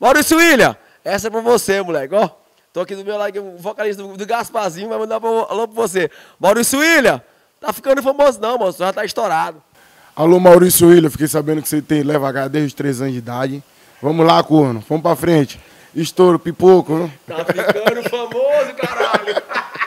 Maurício William, essa é pra você, moleque, ó. Tô aqui do meu lado, o vocalista do, do Gasparzinho vai mandar um alô pra você. Maurício William, tá ficando famoso não, moço, já tá estourado. Alô, Maurício William, fiquei sabendo que você tem leva H desde os 3 anos de idade. Vamos lá, corno, vamos pra frente. Estouro, pipoco. Tá ficando famoso, caralho.